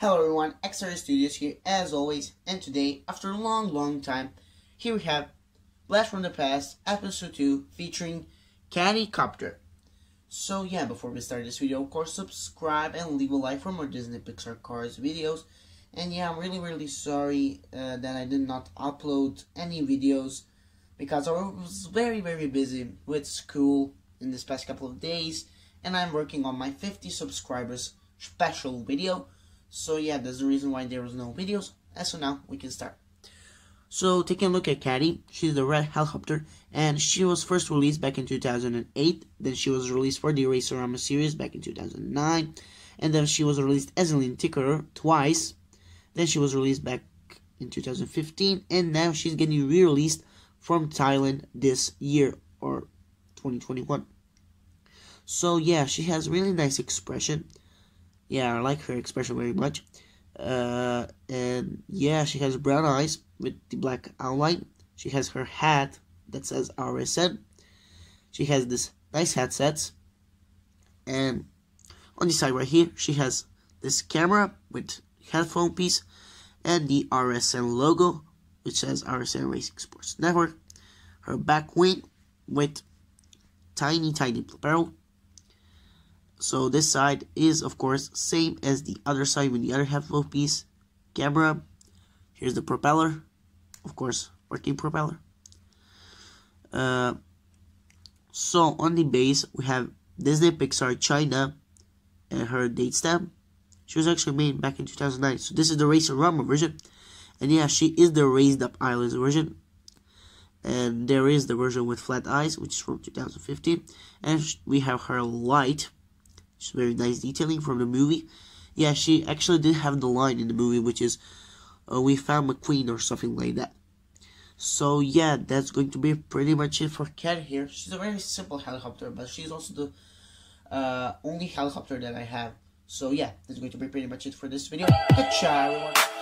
Hello everyone, XR Studios here as always, and today, after a long, long time, here we have Blast from the Past, Episode 2, featuring Kathy Copter. So yeah, before we start this video, of course, subscribe and leave a like for more Disney Pixar Cars videos. And yeah, I'm really, really sorry uh, that I did not upload any videos, because I was very, very busy with school in this past couple of days, and I'm working on my 50 subscribers special video. So yeah, that's the reason why there was no videos. And so now we can start. So taking a look at Kathy, she's the red helicopter, and she was first released back in 2008. Then she was released for the Race-O-Rama series back in 2009, and then she was released as a Lenticular twice. Then she was released back in 2015, and now she's getting re-released from Thailand this year or 2021. So yeah, she has really nice expression. Yeah, I like her expression very much. Uh, and yeah, she has brown eyes with the black outline. She has her hat that says RSN. She has this nice headsets. And on the side right here, she has this camera with headphone piece and the RSN logo, which says RSN Racing Sports Network. Her back wing with tiny, tiny propel so this side is, of course, same as the other side with the other half of the piece. Camera. Here's the propeller. Of course, working propeller. Uh, so on the base, we have Disney Pixar China and her date stamp. She was actually made back in 2009. So this is the Race-O-Rama version. And yeah, she is the Raised Up Islands version. And there is the version with flat eyes, which is from 2015. And we have her light it's very nice detailing from the movie. Yeah, she actually did have the line in the movie, which is, uh, we found McQueen or something like that. So yeah, that's going to be pretty much it for Cat here. She's a very simple helicopter, but she's also the uh, only helicopter that I have. So yeah, that's going to be pretty much it for this video. Good job, everyone.